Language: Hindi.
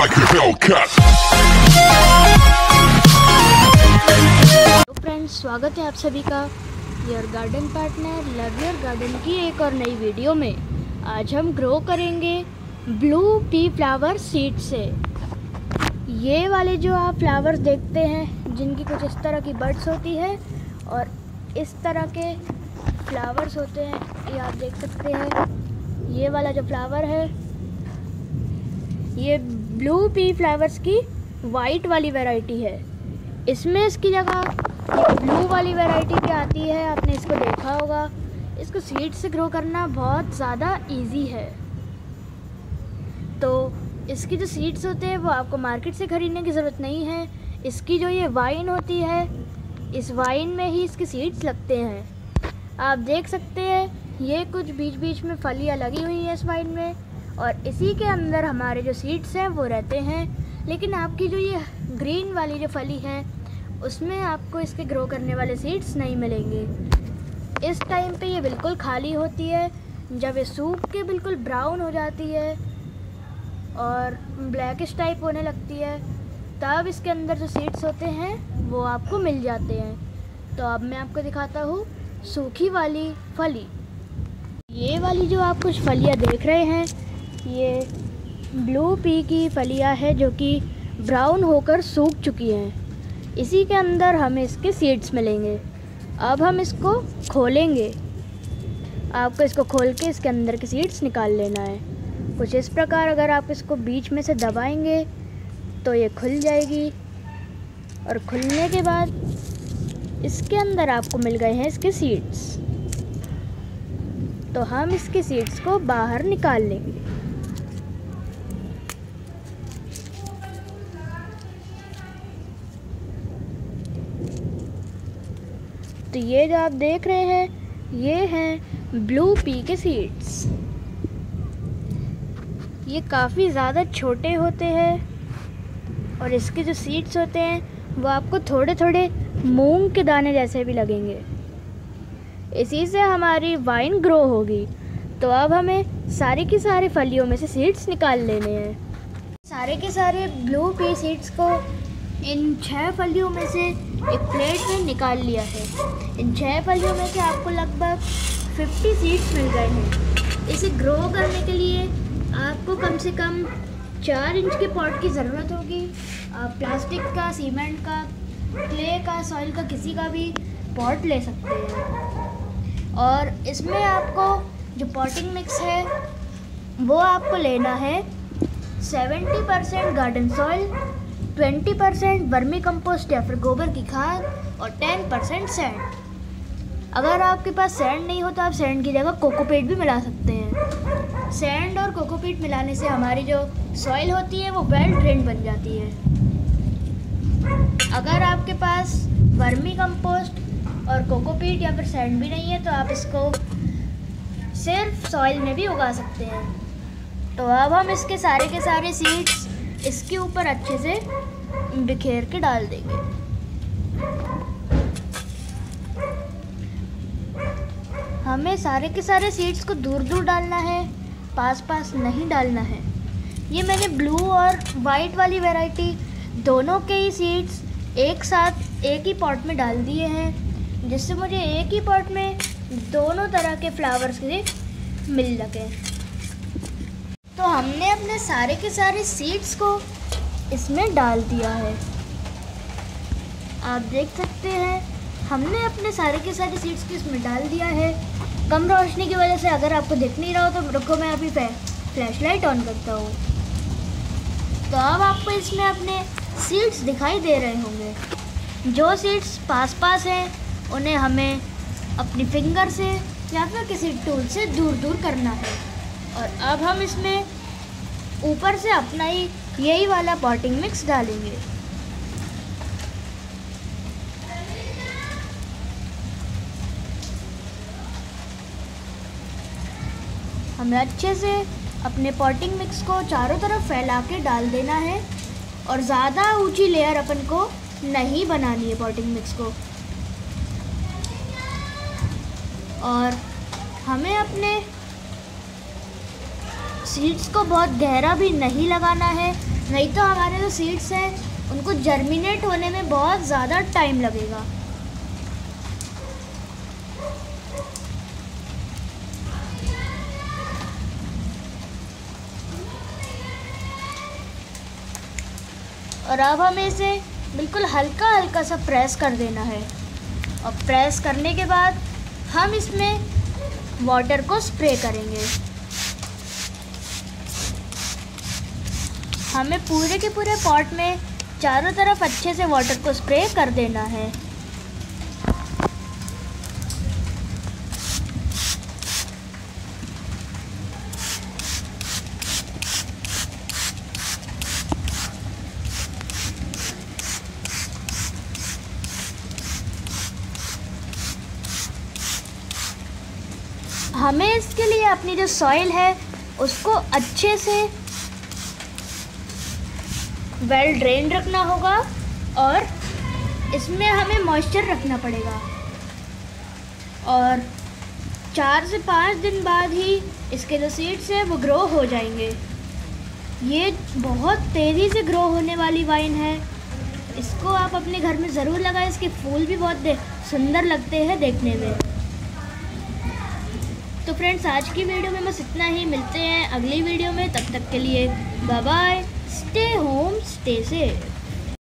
like a Hellcat. फ्रेंड्स स्वागत है आप सभी का your garden partner love your garden की एक और नई वीडियो में। आज हम ग्रो करेंगे ब्लू पी फ्लावर सीड से। ये वाले जो आप फ्लावर्स देखते हैं, जिनकी कुछ इस तरह की बर्ड्स होती है और इस तरह के फ्लावर्स होते हैं, ये आप देख सकते हैं। ये वाला जो फ्लावर है, ये ब्लू पी फ्लावर्स की वाइट वाली वैरायटी है। इसमें इसकी जगह ब्लू वाली वैरायटी भी आती है, आपने इसको देखा होगा। इसको सीड से ग्रो करना बहुत ज़्यादा इजी है। तो इसकी जो सीड्स होते हैं, वो आपको मार्केट से ख़रीदने की ज़रूरत नहीं है। इसकी जो ये वाइन होती है, इस वाइन में ही इसके सीड्स लगते हैं। आप देख सकते हैं, ये कुछ बीच बीच में फलियाँ लगी हुई हैं इस वाइन में। और इसी के अंदर हमारे जो सीड्स हैं, वो रहते हैं। लेकिन आपकी जो ये ग्रीन वाली जो फली है, उसमें आपको इसके ग्रो करने वाले सीड्स नहीं मिलेंगे। इस टाइम पे ये बिल्कुल खाली होती है। जब ये सूख के बिल्कुल ब्राउन हो जाती है और ब्लैकिश टाइप होने लगती है, तब इसके अंदर जो सीड्स होते हैं, वो आपको मिल जाते हैं। तो अब मैं आपको दिखाता हूँ सूखी वाली फली। ये वाली जो आप कुछ फलियाँ देख रहे हैं ये ब्लू पी की फलियाँ है जो कि ब्राउन होकर सूख चुकी हैं। इसी के अंदर हमें इसके सीड्स मिलेंगे। अब हम इसको खोलेंगे। आपको इसको खोल के इसके अंदर के सीड्स निकाल लेना है। कुछ इस प्रकार अगर आप इसको बीच में से दबाएँगे तो ये खुल जाएगी। और खुलने के बाद इसके अंदर आपको मिल गए हैं इसके सीड्स। तो हम इसके सीड्स को बाहर निकाल लेंगे। तो ये जो आप देख रहे हैं, ये हैं ब्लू पी के सीड्स ये काफ़ी ज़्यादा छोटे होते हैं और इसके जो सीड्स होते हैं, वो आपको थोड़े थोड़े मूंग के दाने जैसे भी लगेंगे. इसी से हमारी वाइन ग्रो होगी. तो अब हमें सारे के सारे फलियों में से सीड्स निकाल लेने हैं. सारे के सारे ब्लू पी सीड्स को इन छह फलियों में से एक प्लेट में निकाल लिया है। इन छह फलियों में से आपको लगभग 50 सीड्स मिल गए हैं। इसे ग्रो करने के लिए आपको कम से कम चार इंच के पॉट की ज़रूरत होगी। आप प्लास्टिक का सीमेंट का क्ले का सॉइल का, किसी का भी पॉट ले सकते हैं। और इसमें आपको जो पॉटिंग मिक्स है, वो आपको लेना है। 70 percent garden soil 20 percent vermicompost या फिर गोबर की खाद और टेन परसेंट सैंड। अगर आपके पास सैंड नहीं हो तो आप सैंड की जगह कोकोपीट भी मिला सकते हैं। सैंड और कोकोपीट मिलाने से हमारी जो सॉइल होती है, वो वेल ड्रेन बन जाती है। अगर आपके पास वर्मी कंपोस्ट और कोकोपीट या फिर सैंड भी नहीं है तो आप इसको सिर्फ़ सॉइल में भी उगा सकते हैं। तो अब हम इसके सारे के सारे सीड्स इसके ऊपर अच्छे से बिखेर के डाल देंगे। हमें सारे के सारे सीड्स को दूर दूर डालना है, पास पास नहीं डालना है। ये मैंने ब्लू और वाइट वाली वैरायटी दोनों के ही सीड्स एक साथ एक ही पॉट में डाल दिए हैं, जिससे मुझे एक ही पॉट में दोनों तरह के फ्लावर्स के मिल लगे। तो हमने अपने सारे के सारे सीड्स को इसमें डाल दिया है। आप देख सकते हैं, हमने अपने सारे के सारे सीड्स को इसमें डाल दिया है। कम रोशनी की वजह से अगर आपको दिख नहीं रहा हो तो रुको, मैं अभी फ्लैश लाइट ऑन करता हूँ। तो अब आपको इसमें अपने सीड्स दिखाई दे रहे होंगे। जो सीड्स पास पास हैं, उन्हें हमें अपनी फिंगर से या फिर किसी टूल से दूर दूर करना है। और अब हम इसमें ऊपर से अपना ही, यही वाला पॉटिंग मिक्स डालेंगे। हमें अच्छे से अपने पॉटिंग मिक्स को चारों तरफ़ फैला के डाल देना है और ज़्यादा ऊँची लेयर अपन को नहीं बनानी है पॉटिंग मिक्स को। और हमें अपने सीड्स को बहुत गहरा भी नहीं लगाना है, नहीं तो हमारे जो सीड्स हैं, उनको जर्मिनेट होने में बहुत ज़्यादा टाइम लगेगा। और अब हमें इसे बिल्कुल हल्का हल्का सा प्रेस कर देना है। और प्रेस करने के बाद हम इसमें वाटर को स्प्रे करेंगे। हमें पूरे के पूरे पॉट में चारों तरफ़ अच्छे से वाटर को स्प्रे कर देना है। हमें इसके लिए अपनी जो सॉइल है, उसको अच्छे से वेल ड्रेन रखना होगा और इसमें हमें मॉइस्चर रखना पड़ेगा। और चार से पाँच दिन बाद ही इसके जो सीड्स हैं वो ग्रो हो जाएँगे। ये बहुत तेज़ी से ग्रो होने वाली वाइन है। इसको आप अपने घर में ज़रूर लगाएँ, इसके फूल भी बहुत सुंदर लगते हैं देखने में। तो फ्रेंड्स आज की वीडियो में बस इतना ही। मिलते हैं अगली वीडियो में। तब तक के लिए bye bye stay home, stay safe.